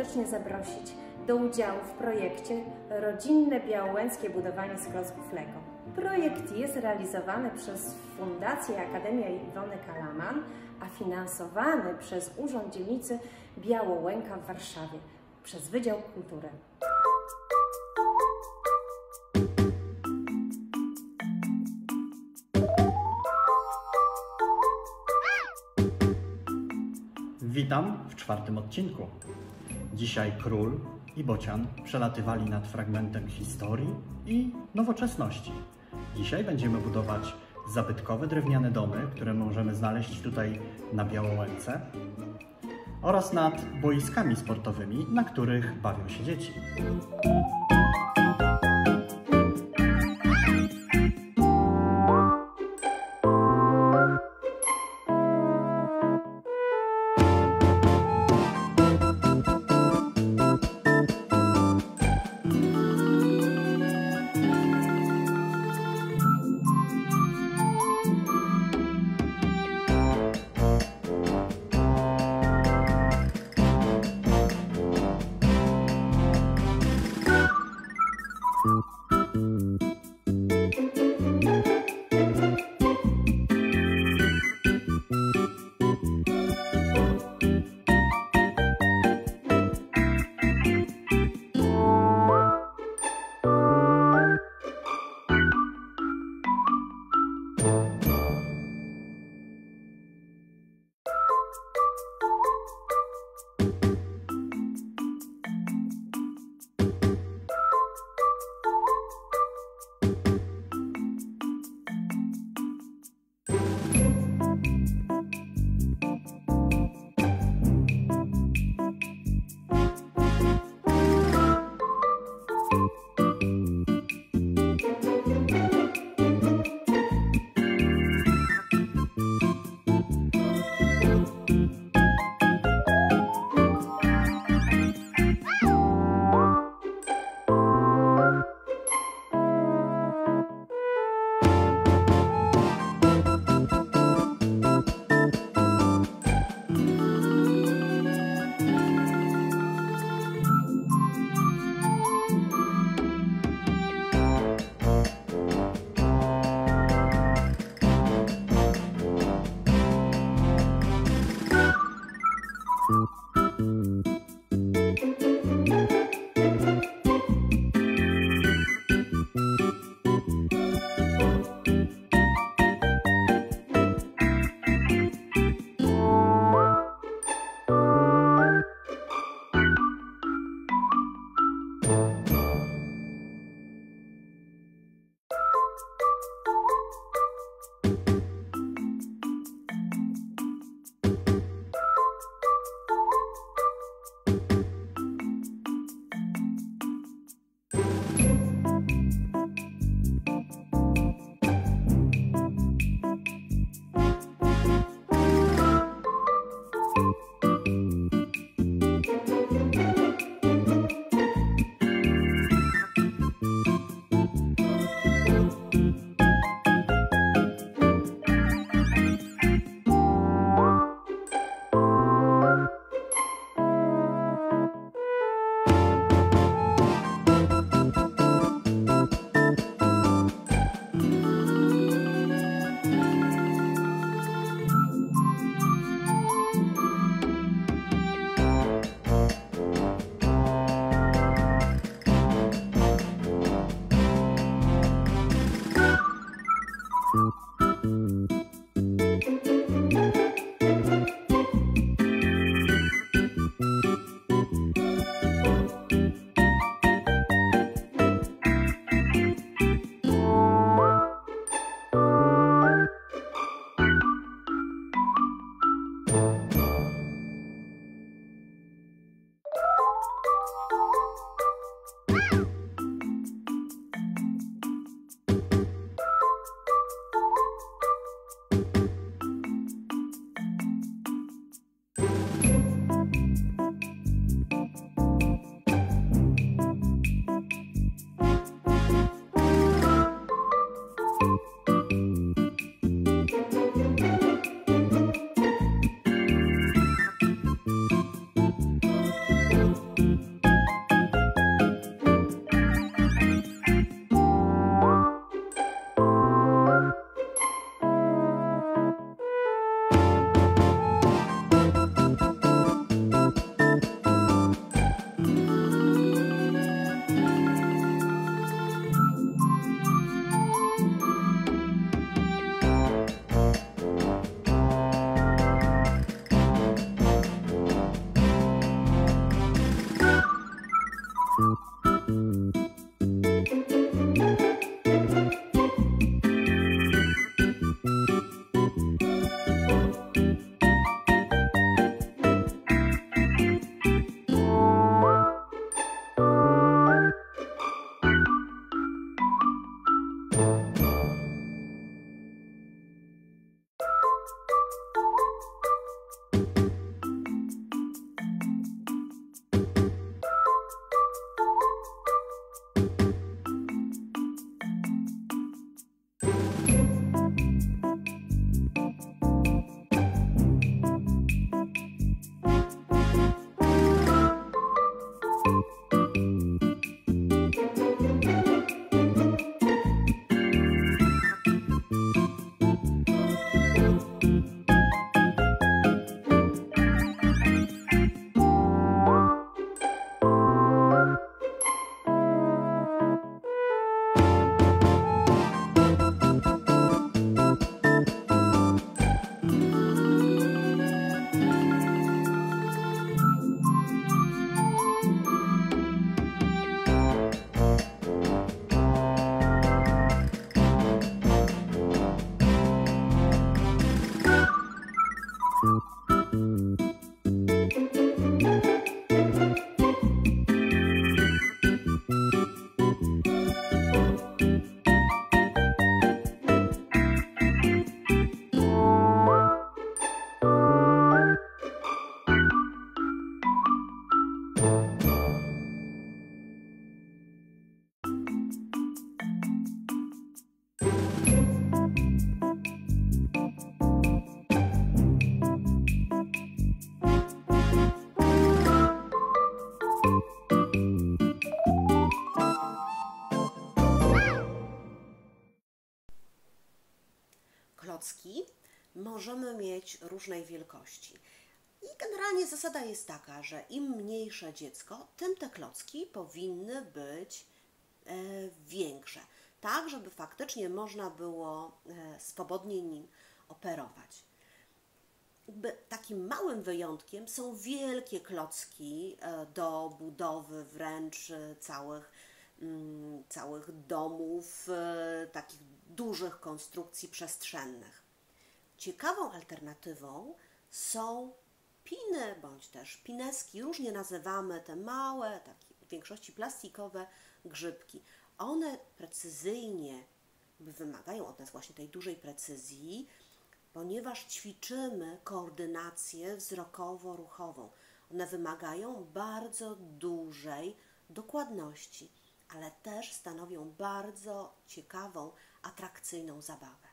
Serdecznie zaprosić do udziału w projekcie Rodzinne Białołęckie Budowanie z klocków Lego. Projekt jest realizowany przez Fundację Akademia Iwony Kalaman, a finansowany przez Urząd Dzielnicy Białołęka w Warszawie przez Wydział Kultury. Witam w czwartym odcinku. Dzisiaj król i bocian przelatywali nad fragmentem historii i nowoczesności. Dzisiaj będziemy budować zabytkowe drewniane domy, które możemy znaleźć tutaj na Białołęce oraz nad boiskami sportowymi, na których bawią się dzieci. Możemy mieć różnej wielkości. I generalnie zasada jest taka, że im mniejsze dziecko, tym te klocki powinny być e, większe, tak żeby faktycznie można było e, swobodnie nim operować. Jakby takim małym wyjątkiem są wielkie klocki e, do budowy wręcz e, całych, mm, całych domów, e, takich dużych konstrukcji przestrzennych. Ciekawą alternatywą są piny bądź też pineski, różnie nazywamy te małe, takie w większości plastikowe grzybki. One precyzyjnie wymagają od nas właśnie tej dużej precyzji, ponieważ ćwiczymy koordynację wzrokowo-ruchową. One wymagają bardzo dużej dokładności, ale też stanowią bardzo ciekawą atrakcyjną zabawę.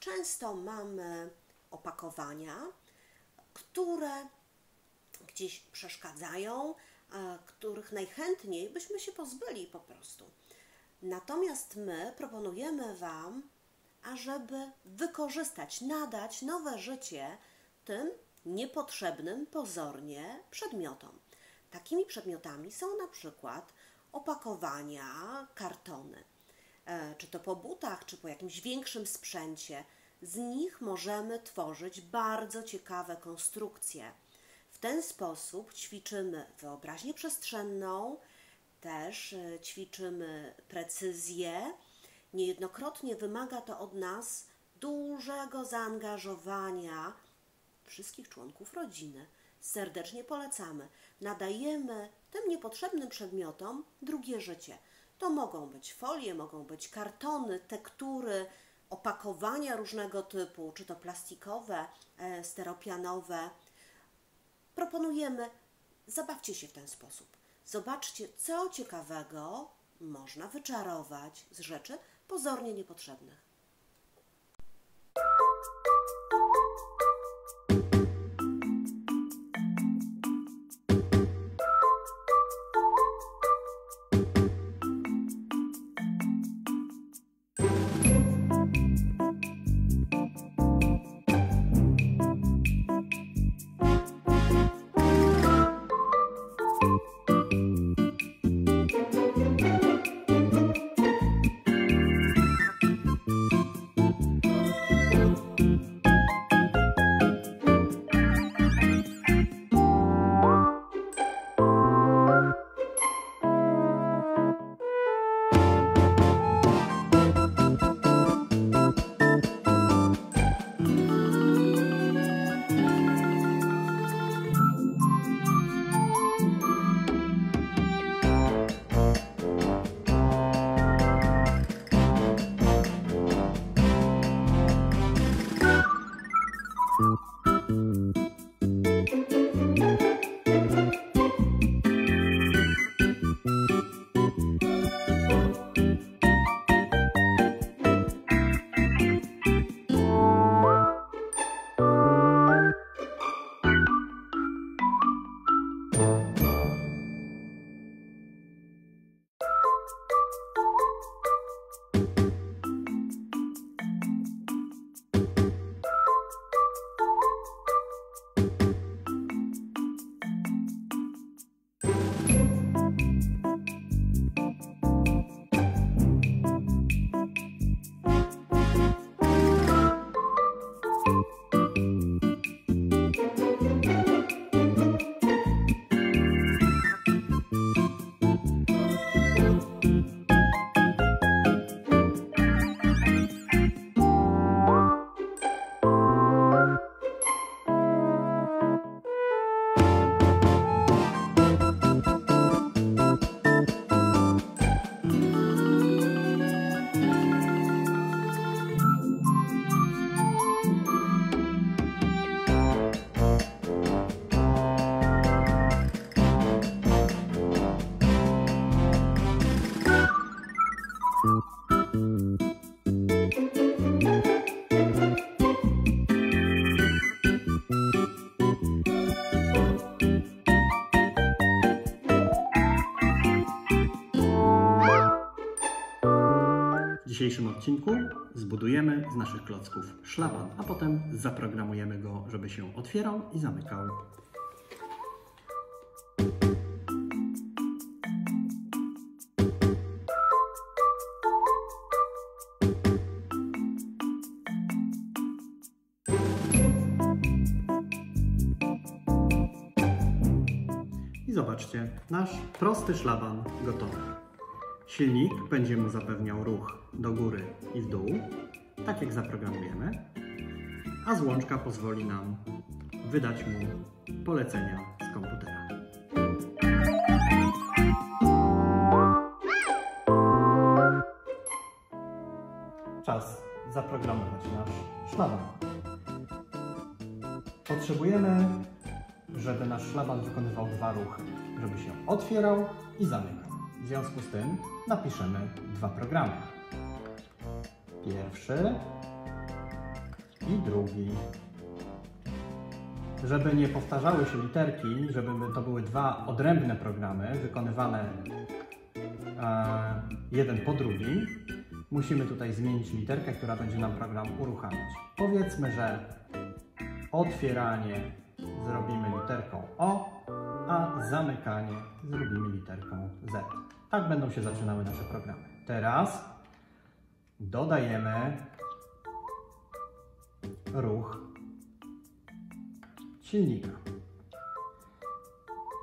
Często mamy opakowania, które gdzieś przeszkadzają, których najchętniej byśmy się pozbyli po prostu. Natomiast my proponujemy Wam, ażeby wykorzystać, nadać nowe życie tym niepotrzebnym pozornie przedmiotom. Takimi przedmiotami są na przykład opakowania, kartony. E, czy to po butach, czy po jakimś większym sprzęcie. Z nich możemy tworzyć bardzo ciekawe konstrukcje. W ten sposób ćwiczymy wyobraźnię przestrzenną, też e, ćwiczymy precyzję. Niejednokrotnie wymaga to od nas dużego zaangażowania wszystkich członków rodziny. Serdecznie polecamy. Nadajemy tym niepotrzebnym przedmiotom drugie życie. To mogą być folie, mogą być kartony, tektury, opakowania różnego typu, czy to plastikowe, e, steropianowe. Proponujemy, zabawcie się w ten sposób. Zobaczcie, co ciekawego można wyczarować z rzeczy pozornie niepotrzebnych. Dzisiejszym odcinku zbudujemy z naszych klocków szlaban, a potem zaprogramujemy go, żeby się otwierał i zamykał. I zobaczcie, nasz prosty szlaban gotowy. Silnik będzie mu zapewniał ruch do góry i w dół, tak jak zaprogramujemy, a złączka pozwoli nam wydać mu polecenia z komputera. Czas zaprogramować nasz szlaban. Potrzebujemy, żeby nasz szlaban wykonywał dwa ruchy, żeby się otwierał i zamykał. W związku z tym napiszemy dwa programy. Pierwszy i drugi. Żeby nie powtarzały się literki, żeby to były dwa odrębne programy wykonywane e, jeden po drugim, musimy tutaj zmienić literkę, która będzie nam program uruchamiać. Powiedzmy, że otwieranie zrobimy literką O, a zamykanie zrobimy literką Z. Tak będą się zaczynały nasze programy. Teraz dodajemy ruch silnika.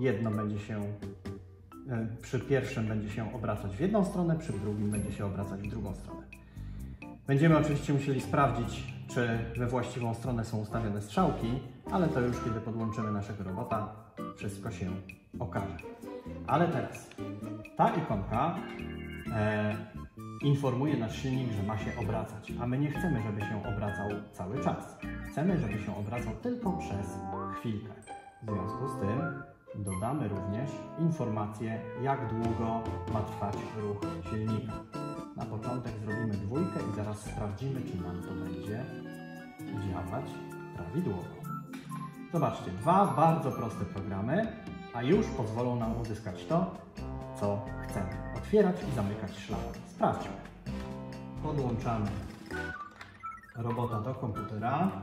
Jedno będzie się, e, przy pierwszym będzie się obracać w jedną stronę, przy drugim będzie się obracać w drugą stronę. Będziemy oczywiście musieli sprawdzić, czy we właściwą stronę są ustawione strzałki, ale to już kiedy podłączymy naszego robota, wszystko się okaże. Ale teraz ta ikonka e, informuje nasz silnik, że ma się obracać, a my nie chcemy, żeby się obracał cały czas. Chcemy, żeby się obracał tylko przez chwilkę. W związku z tym dodamy również informację, jak długo ma trwać ruch silnika. Na początek zrobimy dwójkę i zaraz sprawdzimy, czy nam to będzie działać prawidłowo. Zobaczcie, dwa bardzo proste programy, a już pozwolą nam uzyskać to, co chcemy. Otwierać i zamykać szlaban. Sprawdźmy. Podłączamy robota do komputera.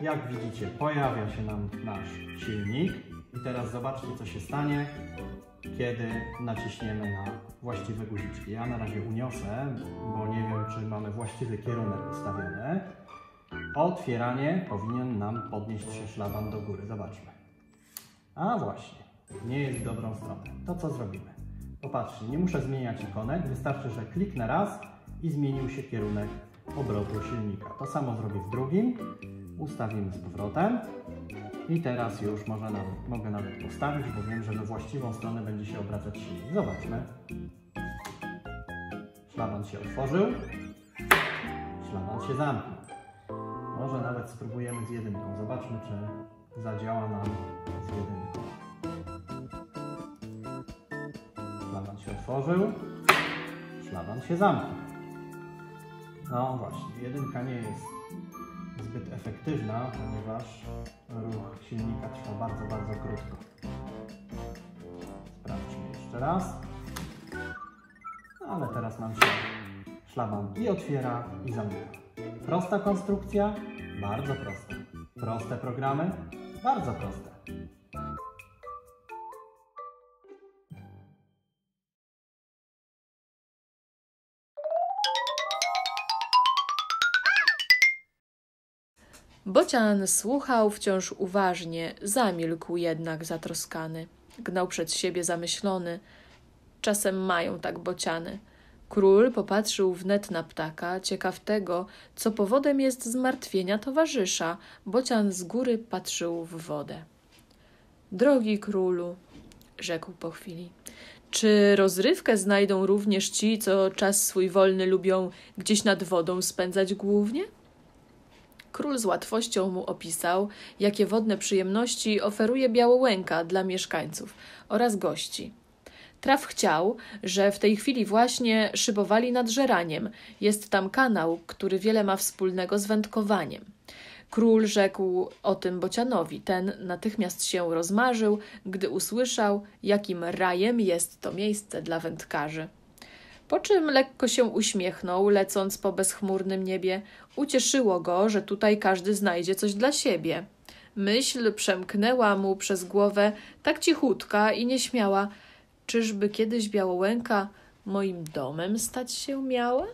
Jak widzicie, pojawia się nam nasz silnik. I teraz zobaczcie, co się stanie, kiedy naciśniemy na właściwe guziczki. Ja na razie uniosę, bo nie wiem, czy mamy właściwy kierunek ustawiony. Otwieranie powinien nam podnieść się szlaban do góry. Zobaczmy. A właśnie, nie jest w dobrą stronę. To co zrobimy? Popatrzcie, nie muszę zmieniać ikonek, wystarczy, że kliknę raz i zmienił się kierunek obrotu silnika. To samo zrobię w drugim. Ustawimy z powrotem. I teraz już może nawet, mogę nawet postawić, bo wiem, że we właściwą stronę będzie się obracać silnik. Zobaczmy. Szlaban się otworzył. Szlaban się zamknął. Może nawet spróbujemy z jedynką. Zobaczmy, czy zadziała nam z jedynką. Szlaban się otworzył. Szlaban się zamknął. No właśnie, jedynka nie jest zbyt efektywna, ponieważ ruch silnika trwa bardzo, bardzo krótko. Sprawdźmy jeszcze raz. Ale teraz nam się szlaban i otwiera, i zamyka. Prosta konstrukcja? Bardzo prosta. Proste programy? Bardzo proste. Bocian słuchał wciąż uważnie, zamilkł jednak zatroskany. Gnał przed siebie zamyślony. Czasem mają tak bociany. Król popatrzył wnet na ptaka, ciekaw tego, co powodem jest zmartwienia towarzysza. Bocian z góry patrzył w wodę. Drogi królu, rzekł po chwili, czy rozrywkę znajdą również ci, co czas swój wolny lubią gdzieś nad wodą spędzać głównie? Król z łatwością mu opisał, jakie wodne przyjemności oferuje Białołęka dla mieszkańców oraz gości. Traf chciał, że w tej chwili właśnie szybowali nad żeraniem. Jest tam kanał, który wiele ma wspólnego z wędkowaniem. Król rzekł o tym bocianowi. Ten natychmiast się rozmarzył, gdy usłyszał, jakim rajem jest to miejsce dla wędkarzy. Po czym lekko się uśmiechnął, lecąc po bezchmurnym niebie. Ucieszyło go, że tutaj każdy znajdzie coś dla siebie. Myśl przemknęła mu przez głowę tak cichutka i nieśmiała. Czyżby kiedyś Białołęka moim domem stać się miała?